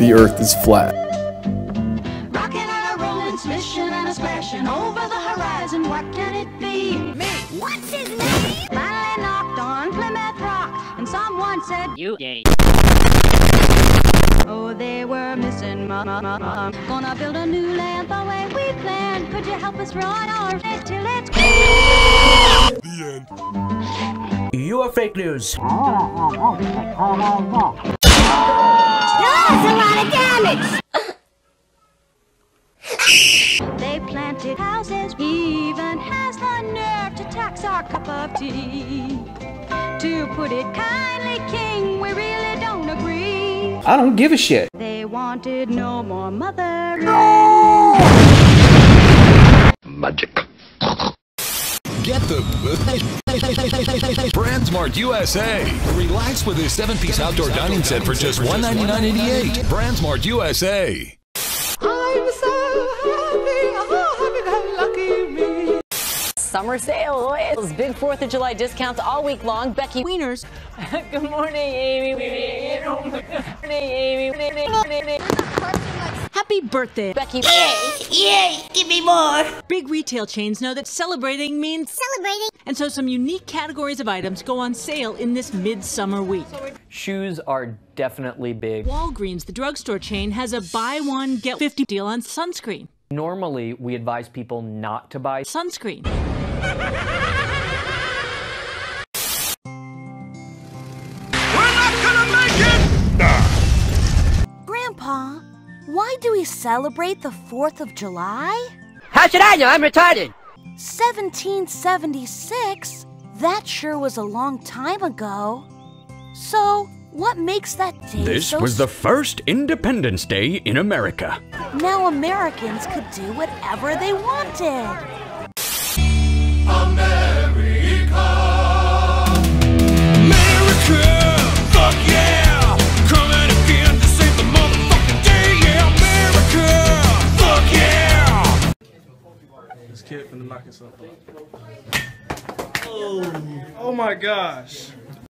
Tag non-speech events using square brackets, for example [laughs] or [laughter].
the earth is flat. Rocking and a rolling, smishing and a splashing over the horizon. What can it be? Me. What's his name? Finally knocked on Plymouth Rock, and someone said, You gay. Oh, they were missing ma ma ma ma. Gonna build a new land the way we planned. Could you help us run our head till it's You are fake news. Oh, oh, oh, That's a lot of damage! they planted houses, even has the nerve to tax our cup of tea. To put it kindly, King, we really don't agree. I don't give a shit. They wanted no more mother. Magic. Brandsmart USA. Relax with this seven-piece outdoor dining set for just $199.88. Brandsmart USA. I'm so happy. I'm so happy that lucky me. Summer sale. It's big 4th of July discounts all week long. Becky Wieners. [laughs] Good morning, Amy. Good morning, Amy. Happy birthday. Becky. Yay! Yay! Give me more! Big retail chains know that celebrating means Celebrating! And so some unique categories of items go on sale in this midsummer week. Shoes are definitely big. Walgreens, the drugstore chain, has a buy one get 50 deal on sunscreen. Normally, we advise people not to buy Sunscreen. Grandpa, why do we celebrate the 4th of July? How should I know? I'm retarded. 1776? That sure was a long time ago. So, what makes that day This so was the first Independence Day in America. Now Americans could do whatever they wanted. Fuck kid finna knock himself out. Oh, oh my gosh.